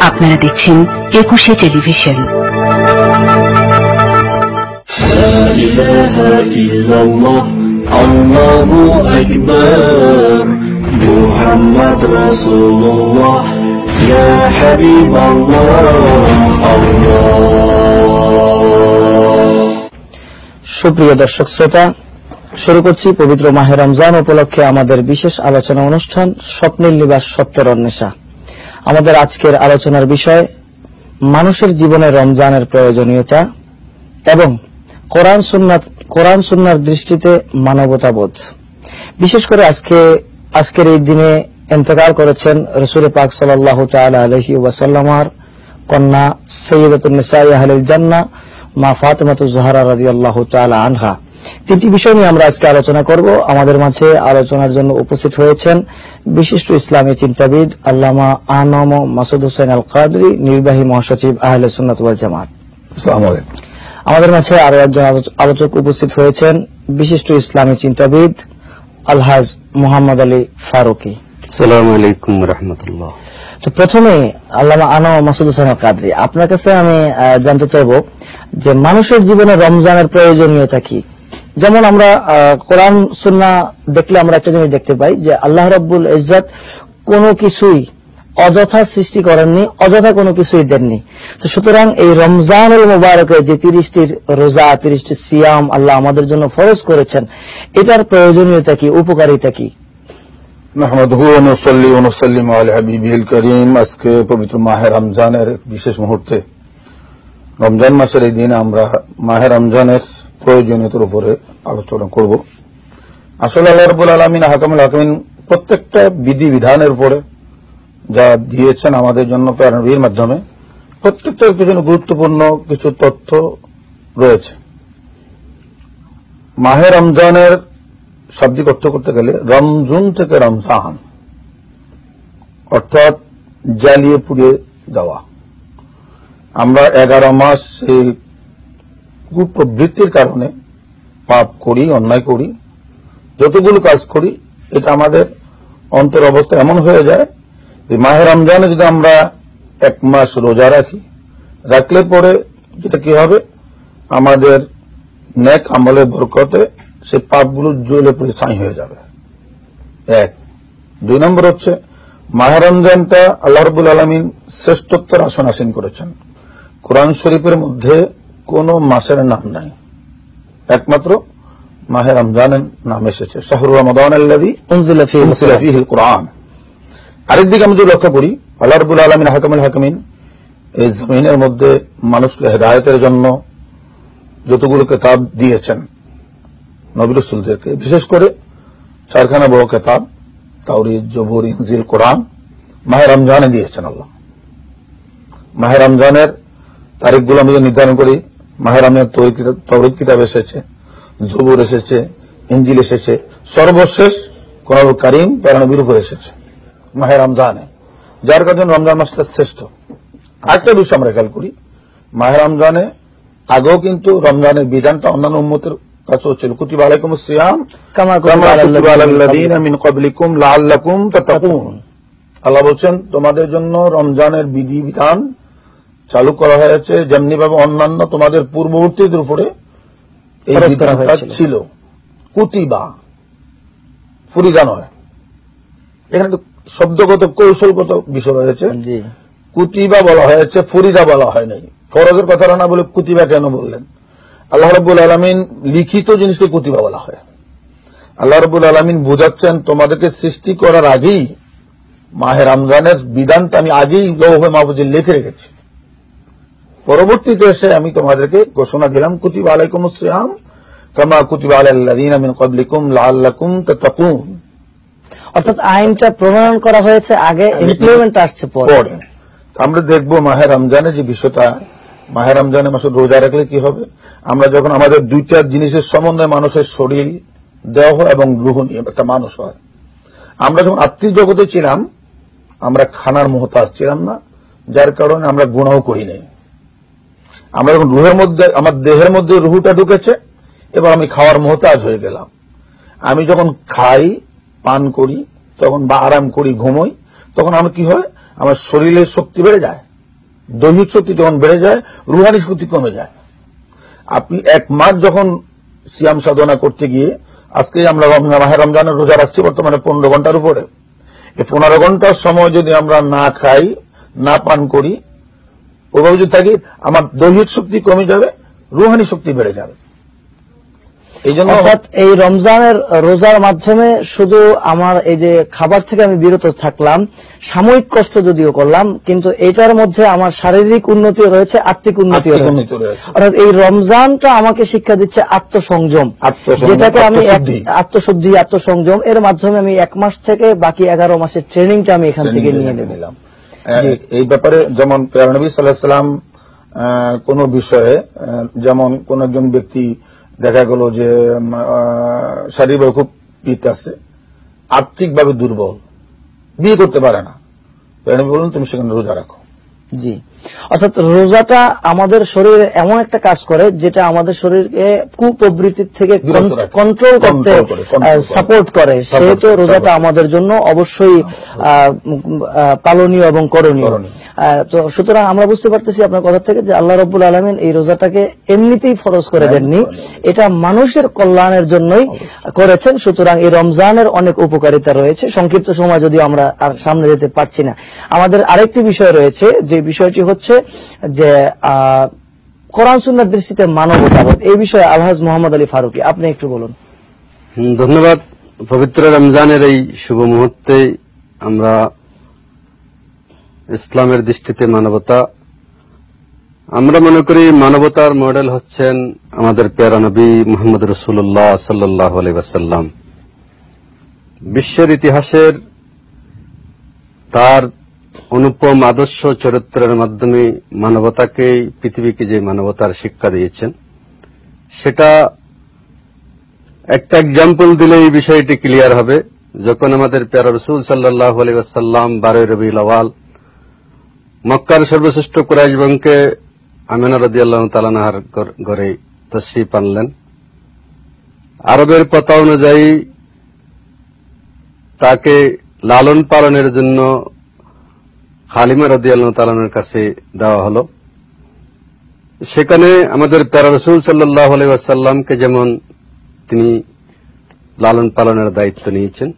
আপনারা দেখছেন একুশে টেলিভিশন। সুপ্রিয় দর্শক, শ্রোতা, শুরু করছি পবিত্র মাহে রমজান উপলক্ষে আমাদের বিশেষ আলোচনা অনুষ্ঠান স্বপ্নের নিবাস সত্যের অন্বেষা। আমাদের আজকের আলোচনার বিষয়, মানুষের জীবনে রমজানের প্রয়োজনীয়তা এবং কোরআন সুন্নাত, কোরআন সুন্নার দৃষ্টিতে মানবতাবোধ। বিশেষ করে আজকে, আজকের এই দিনে ইন্তকাল করেছেন রসুল পাক সাল্লাহ আলহি ওয়াসাল্লামার কন্যা সৈয়দতুল নিসাই আহলুল জান্নাহ মা ফাতেমাতু জাহরা রাদিয়াল্লাহু তাআলা আনহা। তিনটি বিষয় নিয়ে আমরা আজকে আলোচনা করব। আমাদের মাঝে আলোচনার জন্য উপস্থিত হয়েছেন বিশিষ্ট ইসলামী চিন্তাবিদ আল্লামা আহনম মাসুদ হোসেন আল কাদরি নির্বাহী মহাসচিব আহলে সুন্নাত জামাত। আমাদের মাঝে আরও একজন আলোচক উপস্থিত হয়েছেন বিশিষ্ট ইসলামী চিন্তাবিদ আলহাজ মোহাম্মদ আলী ফারুকি। আসসালামু আলাইকুম রহমতুল্লাহ। তো প্রথমে আল্লামা আনো মাসুদ হোসেন কাদরি আপনার কাছে আমি আহ, জানতে চাইব যে মানুষের জীবনে রমজানের প্রয়োজনীয়তা কি? যেমন আমরা কোরআন, সুন্না দেখলে আমরা একটা জিনিস দেখতে পাই যে আল্লাহ রব্বুল ইজ্জত কোনো কিছুই অযথা সৃষ্টি করেননি, অযথা কোনো কিছুই দেননি। তো সুতরাং এই রমজানুল মুবারকে যে তিরিশটির রোজা, তিরিশটি সিয়াম আল্লাহ আমাদের জন্য ফরজ করেছেন, এটার প্রয়োজনীয়তা কি, উপকারিতা কি? নাহমাদহু ওয়া নুসাল্লি ওয়া নুসাল্লিমু আলা হাবিবিল করিম। আজকে পবিত্র মাহে রমজানের বিশেষ মুহূর্তে, রমজান মাসের এই দিন আমরা মাহে রমজানের প্রয়োজনীয়তার উপরে আলোচনা করব। আসলে আল্লাহ রাব্বুল আলামিন হাকামুল হাকিমিন প্রত্যেকটা বিধি বিধানের উপরে যা দিয়েছেন আমাদের জন্য প্রেরণীর মাধ্যমে, প্রত্যেকটার পিছনে গুরুত্বপূর্ণ কিছু তথ্য রয়েছে। মাহে রমজানের শাব্দিক অর্থ করতে গেলে রমজুন থেকে রমজান, অর্থাৎ জ্বালিয়ে পুড়িয়ে দেওয়া। আমরা এগারো মাস কুপ্রবৃত্তির কারণে পাপ করি, অন্যায় করি, যতগুলো কাজ করি, এটা আমাদের অন্তর অবস্থা এমন হয়ে যায় যে মাহে রমজানে যদি আমরা এক মাস রোজা রাখি, রাখলে পরে যেটা কি হবে? আমাদের নেক আমলের বরকতে সে পাপগুলো জ্বলে পড়ে ছাই হয়ে যাবে। এক। দুই নম্বর হচ্ছে, মাহে রমজানটা আল্লাহ রবুল আলমিন শ্রেষ্ঠত্বের আসন আসীন করেছেন। কোরআন শরীফের মধ্যে কোন মাসের নাম নাই। একমাত্র মাহে রমজানের নাম এসেছে। শাহরুর রমাদান কোরআন। আরেকদিকে আমি যদি লক্ষ্য করি আল্লাহ রবুল আলমিন হাকামুল হাকিমিন এই জমিনের মধ্যে মানুষকে হেদায়তের জন্য যতগুলো কেতাব দিয়েছেন নবী রসুলদেরকে বিশেষ করে চারখানা বড় কেতাব তাওরিদ জবুর ইনজিল কোরআন মাহে রমজানে দিয়েছেন আল্লাহ। মাহে রমজানের তারিখগুলো আমি যদি নির্ধারণ করি মাহে রমজান কিতাব এসেছে জবুর এসেছে ইঞ্জিল এসেছে সর্বশেষ কোরআন কারিম প্যারানবীর উপর এসেছে মাহে রমজানে। যার কারণে রমজান মাসটা শ্রেষ্ঠ। আরেকটা বিষয় আমরা খেয়াল করি মাহে রমজানে আগেও কিন্তু রমজানের বিধানটা অন্যান্য উম্মতের কাছেও ছিল। কুতিবা আলাইকুম সিয়াম আল্লাহ বলছেন তোমাদের জন্য রমজানের বিধি বিধান চালু করা হয়েছে যেমনি ভাবে অন্যান্য তোমাদের পূর্ববর্তীদের উপরে এই বিধানটা ছিল। কুতিবা ফুরিদা নয় এখানে শব্দগত কৌশলগত বিষয় রয়েছে। কুতিবা বলা হয়েছে ফরিদা বলা হয় নাই। ফরজের কথাটা না বলে কুতিবা কেন বললেন? আল্লাহ রব্বুল আলমিন লিখিত জিনিসকে কুতিবা বলা হয়। আল্লাহ রব্বুল আলমিন বোঝাচ্ছেন তোমাদেরকে সৃষ্টি করার আগেই মাহের রমজানের বিধানটা আমি আগেই লৌহে মাহফুজে লিখে রেখেছি। পরবর্তীতে এসে আমি তোমাদেরকে ঘোষণা দিলাম কুতিবা আলাইকুম সিয়াম কামা কুতিবা আলাল্লাযীনা মিন ক্বাবলিকুম লাআল্লাকুম অর্থাৎ আইনটা প্রণয়ন করা হয়েছে আগে ইমপ্লিমেন্ট আসছে পরে। আমরা দেখব মাহে রমজানের যে বিষয়টা মাহে রমজানে মাসে রোজা রাখলে কি হবে? আমরা যখন আমাদের দুইটা জিনিসের সমন্বয়ে মানুষের শরীর দেহ এবং রুহ নিয়ে একটা মানুষ হয়। আমরা যখন আত্মীয় জগতে ছিলাম আমরা খানার মোহতাজ ছিলাম না যার কারণে আমরা গুণাও করি নাই। আমরা যখন রুহের মধ্যে, আমার দেহের মধ্যে রুহুটা ঢুকেছে, এবার আমি খাওয়ার মোহতাজ হয়ে গেলাম। আমি যখন খাই, পান করি, তখন বা আরাম করি, ঘুমোই, তখন আমার কি হয়? আমার শরীরের শক্তি বেড়ে যায়। দৈহিক শক্তি যখন বেড়ে যায়, রুহানি শক্তি কমে যায়। আপনি এক মাস যখন সিয়াম সাধনা করতে গিয়ে, আজকে আমরা মাহে রমজানের রোজা রাখছি বর্তমানে পনেরো ঘণ্টার উপরে। এই পনেরো ঘণ্টার সময় যদি আমরা না খাই, না পান করি যদি থাকি আমার দৈহিক শক্তি কমে যাবে রুহানি শক্তি বেড়ে যাবে। এই জন্য এই রমজানের রোজার মাধ্যমে শুধু আমার এই যে খাবার থেকে আমি বিরত থাকলাম সাময়িক কষ্ট যদিও করলাম কিন্তু এটার মধ্যে আমার শারীরিক উন্নতি রয়েছে আত্মিক উন্নতি অর্থাৎ এই রমজানটা আমাকে শিক্ষা দিচ্ছে আত্মসংযম। যেটাকে আমি। আত্মশুদ্ধি। আত্মসংযম এর মাধ্যমে আমি এক মাস থেকে বাকি এগারো মাসের ট্রেনিংটা আমি এখান থেকে নিয়ে নিলাম। এই ব্যাপারে যেমন প্রেরণবী সাল্লাহাম কোন বিষয়ে যেমন কোন একজন ব্যক্তি দেখা গেল যে শারীরিকভাবে খুব পিত আছে আর্থিকভাবে দুর্বল বিয়ে করতে পারে না। প্রেরণবী বলুন তুমি সেখানে রোজা রাখো। জি। অর্থাৎ রোজাটা আমাদের শরীরে এমন একটা কাজ করে যেটা আমাদের শরীরকে কুপ্রবৃত্তির থেকে কন্ট্রোল করতে। সাপোর্ট করে সেহেতু রোজাটা আমাদের জন্য অবশ্যই পালনীয় এবং করণীয়। তো সুতরাং আমরা বুঝতে পারতেছি আপনার কথা থেকে যে আল্লাহ রব্বুল আলমিন এই রোজাটাকে এমনিতেই ফরজ করে দেননি। এটা মানুষের কল্যাণের জন্যই করেছেন। সুতরাং এই রমজানের অনেক উপকারিতা রয়েছে। সংক্ষিপ্ত সময় যদি আমরা আর সামনে যেতে পারছি না। আমাদের আরেকটি বিষয় রয়েছে যে বিষয়টি হচ্ছে যে কোরআন সুন্নার দৃষ্টিতে মানবতাবোধ। এই বিষয়ে আলহাজ মোহাম্মদ আলী ফারুকি, আপনি একটু বলুন। ধন্যবাদ। পবিত্র রমজানের এই শুভ মুহূর্তে আমরা ইসলামের দৃষ্টিতে মানবতা। আমরা মনে করি মানবতার মডেল হচ্ছেন আমাদের পেয়ারা নবী মোহাম্মদ রসুল্লাহ সাল্লাহ আলাইসাল্লাম বিশ্বের ইতিহাসের তার অনুপম আদর্শ চরিত্রের মাধ্যমে মানবতাকে, পৃথিবীকে যে মানবতার শিক্ষা দিয়েছেন, সেটা একটা এক্সাম্পল দিলে এই বিষয়টি ক্লিয়ার হবে। যখন আমাদের প্যারা রসুল সাল্লাহ আলাইসাল্লাম বারোই রবি লওয়াল মক্কার সর্বশ্রেষ্ঠ কুরাইশ বংকে আমেনা রদি আল্লাহ তালানাহার ঘরে তশ্রিফ আনলেন। আরবের পতা অনুযায়ী তাকে লালন পালনের জন্য হালিমা রদি আল্লাহ তালানের কাছে দেওয়া হলো। সেখানে আমাদের প্যারা রসুল সাল্লাহ আলাইসাল্লামকে যেমন তিনি লালন পালনের দায়িত্ব নিয়েছেন,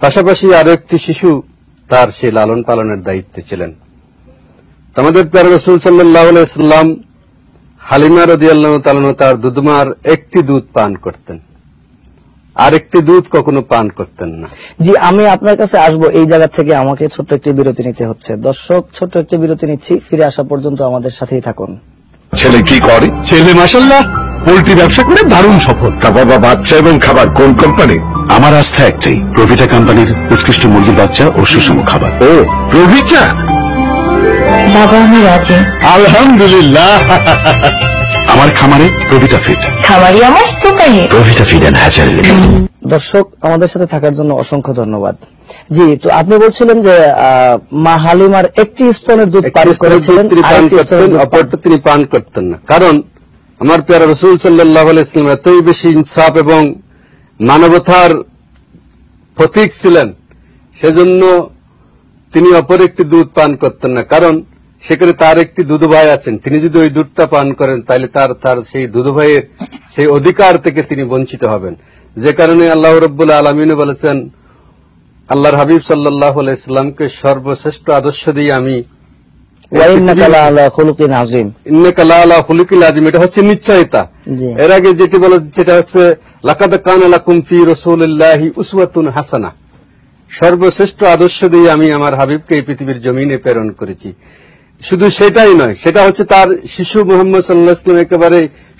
পাশাপাশি আরও একটি শিশু তার সেই লালন পালনের দায়িত্বে ছিলেন। আমাদের প্যারা রসুল সাল্লাহ আলাইসাল্লাম হালিমা রদি আল্লাহ তালন তার দুধমার একটি দুধ পান করতেন। আরেকটি দুধ কখনো পান করতেন না। জি আমি আপনার কাছে আসব এই জায়গা থেকে আমাকে ছোট্ট একটি বিরতি নিতে হচ্ছে। দর্শক ছোট্ট একটি বিরতি নিচ্ছি ফিরে আসা পর্যন্ত আমাদের সাথেই থাকুন। ছেলে কি করে? ছেলে মাসাল্লাহ পোল্ট্রি ব্যবসা করে দারুণ সফল। তা বাবা বাচ্চা এবং খাবার কোন কোম্পানি আমার আস্থা একটাই প্রভিটা কোম্পানির উৎকৃষ্ট মুরগির বাচ্চা ও সুষম খাবার। ও প্রভিটা? বাবা আমি রাজি। আলহামদুলিল্লাহ। আমার খামারে প্রভিটা ফিড খামারি আমার super Provita feed and hatchery দর্শক আমাদের সাথে থাকার জন্য অসংখ্য ধন্যবাদ। জি তো আপনি বলছিলেন যে আহ, মা হালিমার একটি স্তনের দুধ পান করেছিলেন অপরটা তিনি পান। করতেন না। কারণ আমার প্যারা রসুল সাল্লাহ ইসলাম এতই বেশি ইনসাফ এবং মানবতার প্রতীক ছিলেন সেজন্য তিনি অপর একটি দুধ পান করতেন না। কারণ সেখানে তার একটি দুধ ভাই আছেন। তিনি যদি ওই দুধটা পান করেন তাহলে তার তার সেই দুধ ভাইয়ের সেই অধিকার থেকে তিনি বঞ্চিত হবেন। যে কারণে আল্লাহ রব্বুল আলমিনও বলেছেন আল্লাহর হাবিব সাল্লাহ ইসলামকে সর্বশ্রেষ্ঠ আদর্শ দিয়ে আমি ওয়াইন্নাকা লাআলা খুলুকিন আযীম। ইন্নাকা লাআলা খুলুকিল আযীম এটা হচ্ছে নিশ্চয়তা। এর আগে যেটি বলা সেটা হচ্ছে লাকাদ কানা লাকুম ফি রাসূলিল্লাহি উসওয়াতুন হাসানা। সর্বশ্রেষ্ঠ আদর্শ দিয়ে আমি আমার হাবিবকে এই পৃথিবীর জমিনে প্রেরণ করেছি। শুধু সেটাই নয় সেটা হচ্ছে তার শিশু মোহাম্মদ সাল্লাহ ইসলাম একেবারে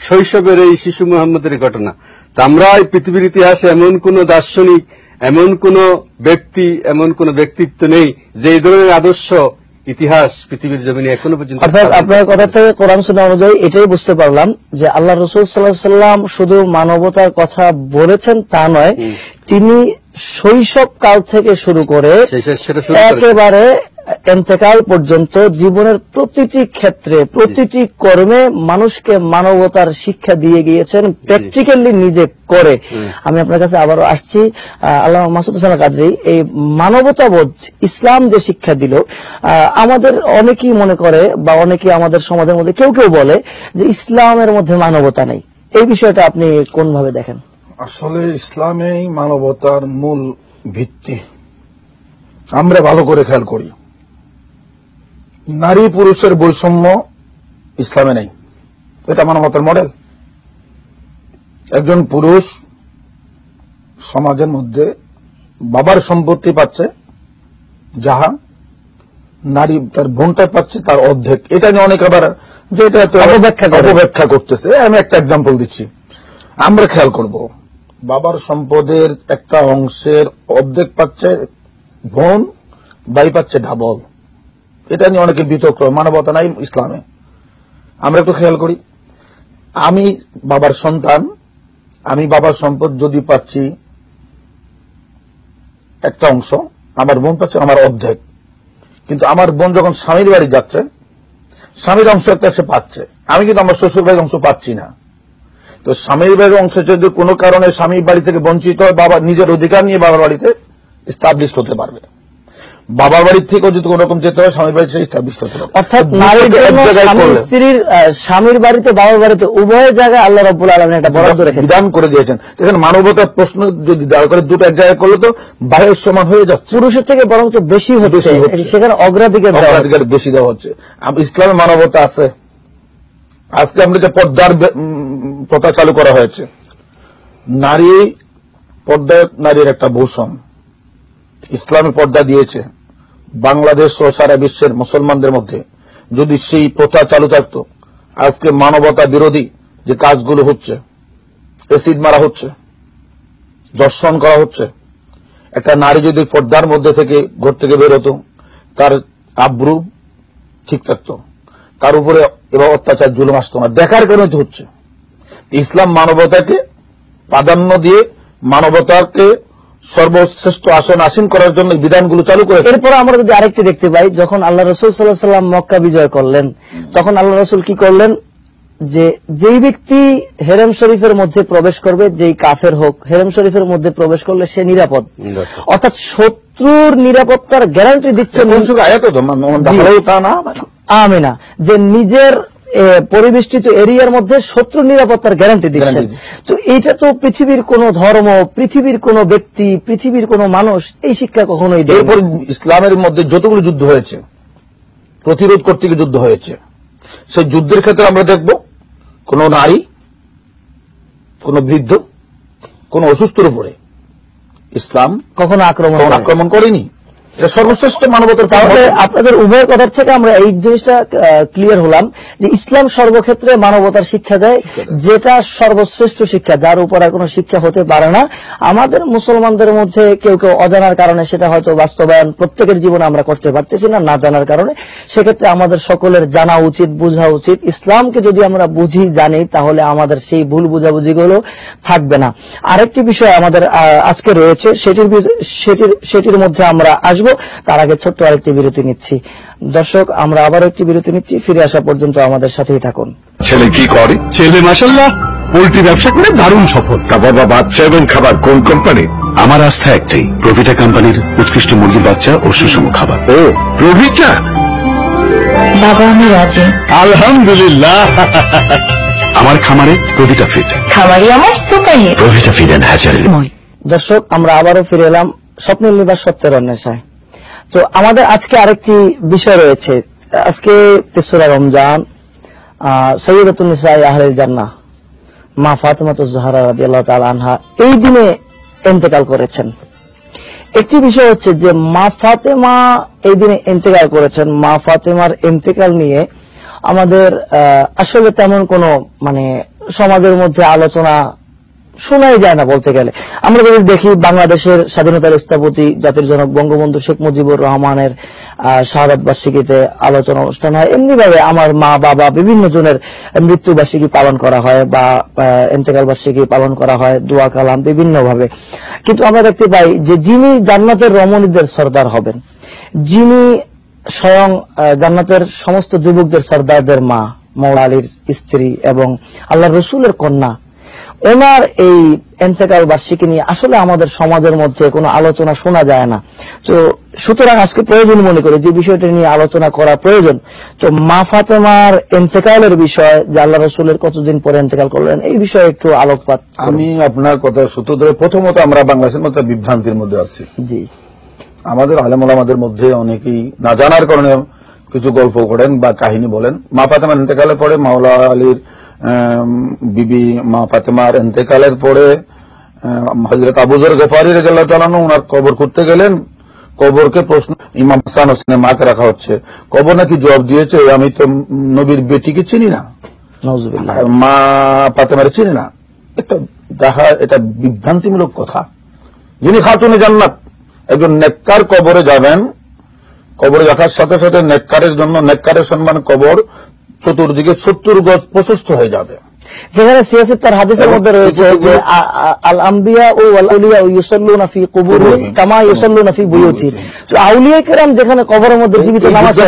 শৈশবের এই শিশু মোহাম্মদের ঘটনা। তা আমরা এই পৃথিবীর ইতিহাসে এমন কোন দার্শনিক এমন কোন ব্যক্তি এমন কোন ব্যক্তিত্ব নেই যে এই ধরনের আদর্শ ইতিহাস পৃথিবীর জমিনে এখনও পর্যন্ত অর্থাৎ আপনার কথা থেকে কোরআন সুন্নাহ অনুযায়ী এটাই বুঝতে পারলাম যে আল্লাহ রসুল সাল্লাহ সাল্লাম শুধু মানবতার কথা বলেছেন তা নয় তিনি শৈশব কাল থেকে শুরু করে। একেবারে এন্তেকাল পর্যন্ত জীবনের প্রতিটি ক্ষেত্রে প্রতিটি কর্মে মানুষকে মানবতার শিক্ষা দিয়ে গিয়েছেন প্র্যাকটিক্যালি নিজে করে। আমি আপনার কাছে আবারও আসছি। আল্লাহ মাসুদ হাসান কাদরি এই মানবতাবোধ ইসলাম যে শিক্ষা দিল আমাদের অনেকেই মনে করে বা অনেকে আমাদের সমাজের মধ্যে কেউ কেউ বলে যে ইসলামের মধ্যে মানবতা নেই। এই বিষয়টা আপনি কোন ভাবে দেখেন? আসলে ইসলামেই মানবতার মূল ভিত্তি। আমরা ভালো করে খেয়াল করি। নারী পুরুষের বৈষম্য ইসলামে নেই। এটা মানবতার মডেল। একজন পুরুষ সমাজের মধ্যে বাবার সম্পত্তি পাচ্ছে যাহা নারী তার বোনটা পাচ্ছে তার অর্ধেক। এটা নিয়ে অনেক আবার যে এটা অপব্যাখ্যা অপব্যাখ্যা করতেছে। আমি একটা এক্সাম্পল দিচ্ছি। আমরা খেয়াল করব বাবার সম্পদের একটা অংশের অর্ধেক পাচ্ছে বোন বাই পাচ্ছে ডাবল এটা নিয়ে অনেকে বিতর্ক, মানবতা নাই ইসলামে। আমরা একটু খেয়াল করি, আমি বাবার সন্তান, আমি বাবার সম্পদ যদি পাচ্ছি, একটা অংশ, আমার বোন পাচ্ছে, আমার অর্ধেক। কিন্তু আমার বোন যখন স্বামীর বাড়ি যাচ্ছে, স্বামীর অংশ একটা সে পাচ্ছে। আমি কিন্তু আমার শ্বশুর বাড়ির অংশ পাচ্ছি না। তো স্বামীর বাড়ির অংশ যদি কোনো কারণে স্বামীর বাড়ি থেকে বঞ্চিত হয়, বাবা নিজের অধিকার নিয়ে বাবার বাড়িতে স্টাবলিশ হতে পারবে। বাবার বাড়ির থেকেও যদি কোনো রকম যেতে হয় স্বামীর বাড়ি থেকে স্টাবলিশ হতে পারবে অর্থাৎ তো নারীর দুটোকে এক জন্য জায়গায় স্বামী করলে- স্ত্রীর স্বামীর বাড়িতে বাবার বাড়িতে উভয় জায়গায় আল্লাহ রব্বুল আলমিন একটা বরাদ্দ রেখেছে বিধান করে দিয়েছেন। এখানে মানবতার প্রশ্ন যদি দাঁড় করে দুটো এক জায়গায় করলে তো বাইরের সমান হয়ে যাচ্ছে। পুরুষের থেকে বরঞ্চ বেশি হচ্ছে। সেখানে অগ্রাধিকার অগ্রাধিকার বেশি দেওয়া হচ্ছে। ইসলামের মানবতা আছে। আজকে আমরা যে উম, প্রথা চালু করা হয়েছে। নারী পর্দায় নারীর একটা ভূষণ। ইসলামে পর্দা দিয়েছে বাংলাদেশ ও সারা বিশ্বের মুসলমানদের মধ্যে। যদি সেই প্রথা চালু থাকতো, আজকে মানবতা বিরোধী যে কাজগুলো হচ্ছে, এসিড মারা হচ্ছে দর্শন করা হচ্ছে, একটা নারী যদি পর্দার মধ্যে থেকে ঘর থেকে বেরোতো তার আব্রু ঠিক থাকতো। তার উপরে এবার অত্যাচার, জুলুম আসতো না। দেখার কারণে হচ্ছে, ইসলাম মানবতাকে প্রাধান্য দিয়ে মানবতাকে সর্বশ্রেষ্ঠ আসন আসীন করার জন্য বিধানগুলো চালু করেছে। এরপর আমরা যদি আরেকটি দেখতে পাই যখন আল্লাহ রসুল সাল্লাহ সাল্লাম মক্কা বিজয় করলেন তখন আল্লাহ রসুল কি করলেন? যে যেই ব্যক্তি হেরেম শরীফের মধ্যে প্রবেশ করবে যেই কাফের হোক হেরেম শরীফের মধ্যে প্রবেশ করলে সে নিরাপদ। অর্থাৎ শত্রুর নিরাপত্তার গ্যারান্টি দিচ্ছে মান- মান- দেখালেও তা না আমিনা। যে নিজের পরিবেষ্টিত এরিয়ার মধ্যে শত্রু নিরাপত্তার গ্যারান্টি দিচ্ছেন। তো এইটা তো পৃথিবীর কোন ধর্ম পৃথিবীর কোন ব্যক্তি পৃথিবীর কোন মানুষ এই শিক্ষা কখনোই দেয় এরপর ইসলামের মধ্যে যতগুলো যুদ্ধ হয়েছে প্রতিরোধ করতে গিয়ে যুদ্ধ হয়েছে সেই যুদ্ধের ক্ষেত্রে আমরা দেখব কোন নারী কোন বৃদ্ধ কোন অসুস্থর উপরে ইসলাম কখনো আক্রমণ। আক্রমণ করেনি। এটা সর্বশ্রেষ্ঠ মানবতার তাহলে আপনাদের উভয় কথার থেকে আমরা এই জিনিসটা ক্লিয়ার হলাম যে ইসলাম সর্বক্ষেত্রে মানবতার শিক্ষা দেয় যেটা সর্বশ্রেষ্ঠ শিক্ষা যার উপর আর কোনো শিক্ষা হতে পারে না। আমাদের মুসলমানদের মধ্যে কেউ কেউ অজানার কারণে সেটা হয়তো বাস্তবায়ন প্রত্যেকের জীবনে আমরা করতে পারতেছি না না জানার কারণে। সেক্ষেত্রে আমাদের সকলের জানা উচিত বোঝা উচিত। ইসলামকে যদি আমরা বুঝি জানি তাহলে আমাদের সেই ভুল বুঝাবুঝিগুলো থাকবে না। আরেকটি বিষয় আমাদের আজকে রয়েছে সেটির সেটির সেটির মধ্যে আমরা আসব। তার আগে ছোট্ট আরেকটি বিরতি নিচ্ছি। দর্শক আমরা আবার একটি বিরতি নিচ্ছি। ফিরে আসা পর্যন্ত আমাদের সাথেই থাকুন। ছেলে কি করে? ছেলে মাসাল্লাহ পোল্ট্রি ব্যবসা করে দারুণ সফল। তা বাবা বাচ্চা এবং খাবার কোন কোম্পানি আমার আস্থা একটাই প্রভিটা কোম্পানির উৎকৃষ্ট মুরগির বাচ্চা ও সুষম খাবার। ও প্রভিটা? বাবা আমি রাজি। আলহামদুলিল্লাহ। আমার খামারে প্রভিটা ফিট খামারি আমার super. Hit Provita feed and hatchery দর্শক আমরা আবারও ফিরে এলাম স্বপ্নের নিবাস সত্যের অন্বেষায়। তো আমাদের আজকে আরেকটি বিষয় রয়েছে। আজকে তেসরা রমজান সৈয়দুল নিসাই আহলের মা ফাতেমা জোহারা রাদিয়াল্লাহু তাআলা আনহা এই দিনে ইন্তেকাল করেছেন। একটি বিষয় হচ্ছে যে মা ফাতেমা এই দিনে ইন্তেকাল করেছেন। মা ফাতেমার ইন্তেকাল নিয়ে আমাদের আসলে তেমন কোনো মানে সমাজের মধ্যে আলোচনা শোনাই যায় না বলতে গেলে। আমরা যদি দেখি বাংলাদেশের স্বাধীনতার স্থপতি জাতির জনক বঙ্গবন্ধু শেখ মুজিবুর রহমানের আহ, বার্ষিকীতে আলোচনা অনুষ্ঠান হয়। এমনি ভাবে আমার মা বাবা বিভিন্ন জনের মৃত্যু বার্ষিকী পালন করা হয় বা আহ, ইন্তেকাল বার্ষিকী পালন করা হয় দোয়া কালাম বিভিন্ন ভাবে কিন্তু আমরা দেখতে পাই যে যিনি জান্নাতের রমণীদের সর্দার হবেন যিনি স্বয়ং জান্নাতের সমস্ত যুবকদের সর্দারদের মা মৌলা আলীর স্ত্রী এবং আল্লাহ রসুলের কন্যা ওনার এই এন্তেকাল বার্ষিকী নিয়ে আসলে আমাদের সমাজের মধ্যে কোনো আলোচনা শোনা যায় না। তো সুতরাং আজকে প্রয়োজন মনে করি যে বিষয়টা নিয়ে আলোচনা করা প্রয়োজন তো মা ফাতেমার এন্তেকালের বিষয় যে আল্লাহ রসুলের কতদিন পরে এন্তেকাল করলেন এই বিষয়ে একটু আলোকপাত আমি আপনার কথা সূত্র ধরে প্রথমত আমরা বাংলাদেশের মধ্যে বিভ্রান্তির মধ্যে আছি। জি। আমাদের আলেমুল আমাদের মধ্যে অনেকেই না জানার কারণে কিছু গল্প করেন বা কাহিনী বলেন। মা ফাতেমার ইন্তেকালের পরে মাওলা আলীর বিবি মা ফাতেমার ইন্তেকালের পরে হজরত আবুজর গেফারি রেজাল্লাহ তালানো ওনার কবর করতে গেলেন কবরকে প্রশ্ন ইমাম হাসান হোসেনের মাকে রাখা হচ্ছে কবর নাকি জবাব দিয়েছে আমি তো নবীর বেটিকে চিনি না মা ফাতেমারে চিনি না একটা দেখা এটা বিভ্রান্তিমূলক কথা যিনি খাতুনে জান্নাত একজন নেককার কবরে যাবেন কবরে রাখার সাথে সাথে নেককারের জন্য নেককারের সম্মান কবর চতুর্দিকে সত্তর গজ প্রশস্ত হয়ে যাবে। যেখানে তার হাদিসের মধ্যে রয়েছে আল আম্বিয়া ও আল আউলিয়া ইউসাল্লুনা ফি কুবুরিহিম কুবুরিহিম। কামা ইউসাল্লুনা ফি বুয়ুতিহিম তো আউলিয়া কেরাম যেখানে কবরের মধ্যে জীবিত নামাজ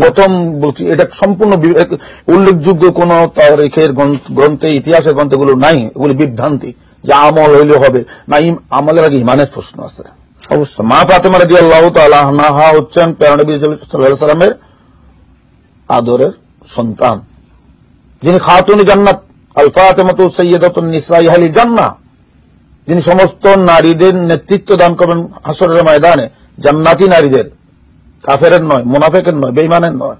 প্রথম- বলছি এটা সম্পূর্ণ উল্লেখযোগ্য কোন তারিখের গ্রন্থে ইতিহাসের গ্রন্থগুলো নাই এগুলি বিভ্রান্তি যে আমল হইলে হবে। না আমলের আগে ইমানের প্রশ্ন আছে। অবশ্যই। মা ফাতেমা রাজি আল্লাহ তালাহা হচ্ছেন প্যারানবী সাল্লাহ সাল্লামের আদরের সন্তান। যিনি খাতুন জান্নাত আল ফাতেমাতু সৈয়দাতুন নিসাই, আহলি জান্নাহ। যিনি সমস্ত নারীদের নেতৃত্ব দান করবেন হাসরের ময়দানে, জান্নাতি নারীদের। কাফেরের নয়, মুনাফেকের নয় বেইমানের নয়।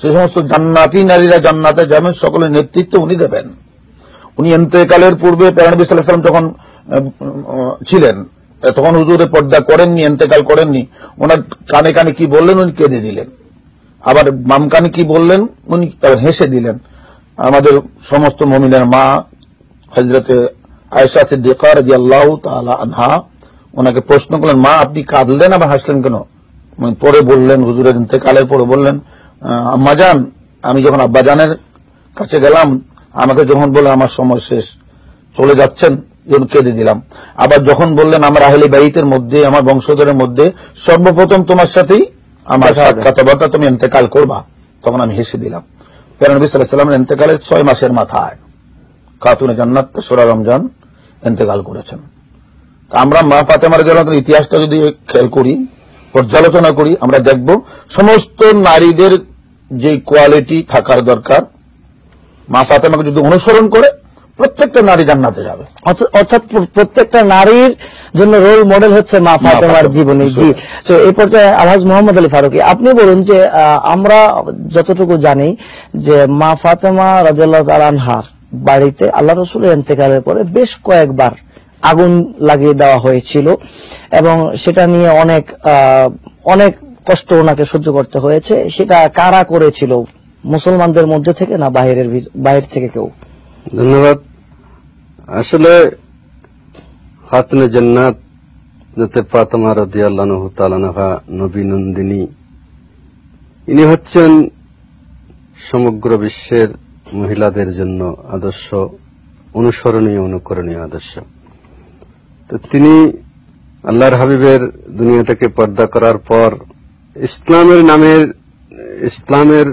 সে সমস্ত জান্নাতি নারীরা জান্নাতে যাবেন সকলের নেতৃত্ব উনি দেবেন। উনি এন্তেকালের পূর্বে প্যারানবী সাল্লাম যখন ছিলেন, তখন হুজুরে পর্দা করেননি, এন্তেকাল করেননি। ওনার কানে কানে কি বললেন, উনি কেঁদে দিলেন। আবার বাম কানে কি বললেন? উনি হেসে দিলেন। আমাদের সমস্ত মমিনের মা হজরতে আয়সা সিদ্দিকা রাজি আল্লাহ তালা আনহা ওনাকে প্রশ্ন করলেন মা আপনি কাঁদলেন আবার হাসলেন কেন? পরে বললেন হুজুরের ইন্তেকালের পরে বললেন আহ, আম্মা যান আমি যখন আব্বাজানের কাছে গেলাম আমাকে যখন বলে আমার সময় শেষ চলে যাচ্ছেন যখন কেঁদে দিলাম। আবার যখন বললেন আমার আহলে বাইতের মধ্যে আমার বংশধরের মধ্যে সর্বপ্রথম তোমার সাথেই আমার হবে। তুমি ইন্তেকাল করবা। তখন আমি হেসে দিলাম। প্যারা নবী সাল্লামের ইন্তেকালের ছয় মাসের মাথায় খাতুনে জান্নাত সোরা রমজান ইন্তেকাল করেছেন। তা আমরা মা ফাতেমার জান্নাতের ইতিহাসটা যদি খেয়াল করি পর্যালোচনা করি আমরা দেখব সমস্ত নারীদের যে কোয়ালিটি থাকার দরকার মা ফাতেমাকে যদি অনুসরণ করে প্রত্যেকটা নারী জান্নাতে যাবে। অর্থাৎ প্রত্যেকটা নারীর জন্য রোল মডেল হচ্ছে মা ফাতেমার জীবনী। জি। তো এই পর্যায়ে আলহাজ মোহাম্মদ আলী ফারুকি আপনি বলুন যে আমরা যতটুকু জানি যে মা ফাতেমা রাজিয়াল্লাহ আনহার বাড়িতে আল্লাহ রসুলের ইন্তেকালের পরে বেশ কয়েকবার আগুন লাগিয়ে দেওয়া হয়েছিল এবং সেটা নিয়ে অনেক আহ, অনেক কষ্ট ওনাকে সহ্য করতে হয়েছে। সেটা কারা করেছিল? মুসলমানদের মধ্যে থেকে না বাইরের বাইরে থেকে কেউ? ধন্যবাদ। আসলে খাতুনে জান্নাত, যাতে ফাতেমা রাদিয়াল্লাহু তাআলা নবী নন্দিনী, ইনি হচ্ছেন সমগ্র বিশ্বের মহিলাদের জন্য আদর্শ, অনুসরণীয়, অনুকরণীয় আদর্শ। তো তিনি আল্লাহর হাবিবের দুনিয়া থেকে পর্দা করার পর ইসলামের নামের, ইসলামের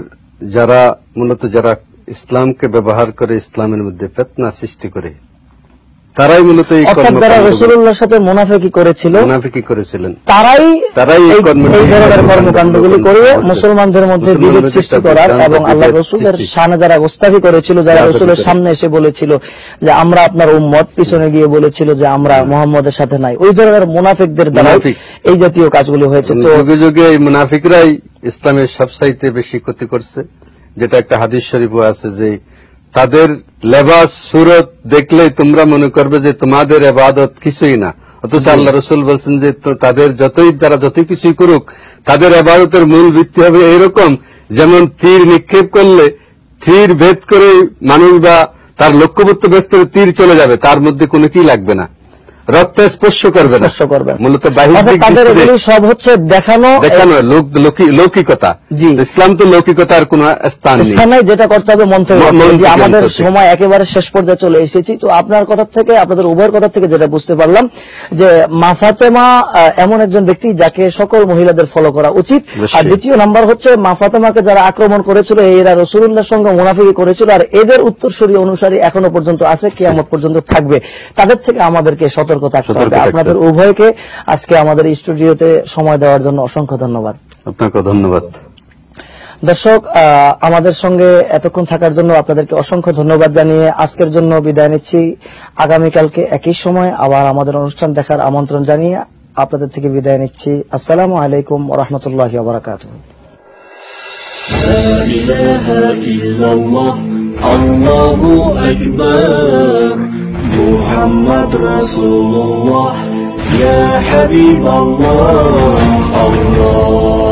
যারা, মূলত যারা ইসলামকে ব্যবহার করে ইসলামের মধ্যে ফেতনা সৃষ্টি করে তারাই মূলত এই যারা রসুল্লাহর সাথে মুনাফেকি করেছিল মুনাফিকি করেছিলেন। তারাই তারাই এই ধরনের কর্মকাণ্ডগুলি করে মুসলমানদের মধ্যে বিভেদ সৃষ্টি করার এবং আল্লাহ রসুলের। সামনে যারা গোস্তাকি করেছিল যারা রসুলের সামনে এসে বলেছিল যে আমরা আপনার উম্মত। পিছনে গিয়ে বলেছিল যে আমরা মোহাম্মদের সাথে নাই। ওই ধরনের মুনাফিকদের দ্বারা এই জাতীয় কাজগুলি হয়েছে। তো যুগে যুগে এই মুনাফিকরাই ইসলামের সবসাইতে বেশি ক্ষতি করছে। যেটা একটা হাদিস শরীফও আছে যে তাদের লেবাস সুরত দেখলেই তোমরা মনে করবে যে তোমাদের এবাদত কিছুই না। অথচ আল্লাহ রসুল বলছেন যে তাদের যতই যারা যতই কিছুই করুক তাদের এবাদতের মূল ভিত্তি হবে এইরকম যেমন তীর নিক্ষেপ করলে তীর ভেদ করে মানুষ বা তার লক্ষ্যবর্ত ব্যস্ত তীর চলে যাবে তার মধ্যে কোনো কি লাগবে না। রক্ত স্পর্শ করবে না। স্পর্শ করবে মূলত বাহির তাদের এগুলি সব হচ্ছে দেখানো দেখানো লৌকিকতা। ইসলাম তো লৌকিকতার কোন স্থান নেই। স্থানে যেটা করতে হবে মন থেকে আমাদের সময় একেবারে শেষ পর্যায়ে চলে এসেছি। তো আপনার কথা থেকে আপনাদের উভয়ের কথা থেকে যেটা বুঝতে পারলাম যে মাফাতেমা এমন একজন ব্যক্তি যাকে সকল মহিলাদের ফলো করা উচিত। আর দ্বিতীয় নাম্বার হচ্ছে মা ফাতেমাকে যারা আক্রমণ করেছিল এরা রসুল্লাহর সঙ্গে মুনাফিকি করেছিল আর এদের উত্তরসূরি অনুসারী এখনও পর্যন্ত আছে কিয়ামত পর্যন্ত থাকবে। তাদের থেকে আমাদেরকে সতর্ক থাকতে সতর্ক হবে থাকতে আপনাদের হবে। উভয়কে আজকে আমাদের এই স্টুডিওতে সময় দেওয়ার জন্য অসংখ্য ধন্যবাদ আপনাকে ধন্যবাদ দর্শক আহ, আমাদের সঙ্গে এতক্ষণ থাকার জন্য আপনাদেরকে অসংখ্য ধন্যবাদ জানিয়ে আজকের জন্য বিদায় নিচ্ছি আগামীকালকে একই সময় আবার আমাদের অনুষ্ঠান দেখার আমন্ত্রণ জানিয়ে আপনাদের থেকে বিদায় নিচ্ছি আসসালামু আলাইকুম রহমতুল্লাহ বারাকাত لا إله إلا الله الله أكبر محمد رسول الله. يا حبيب الله الله.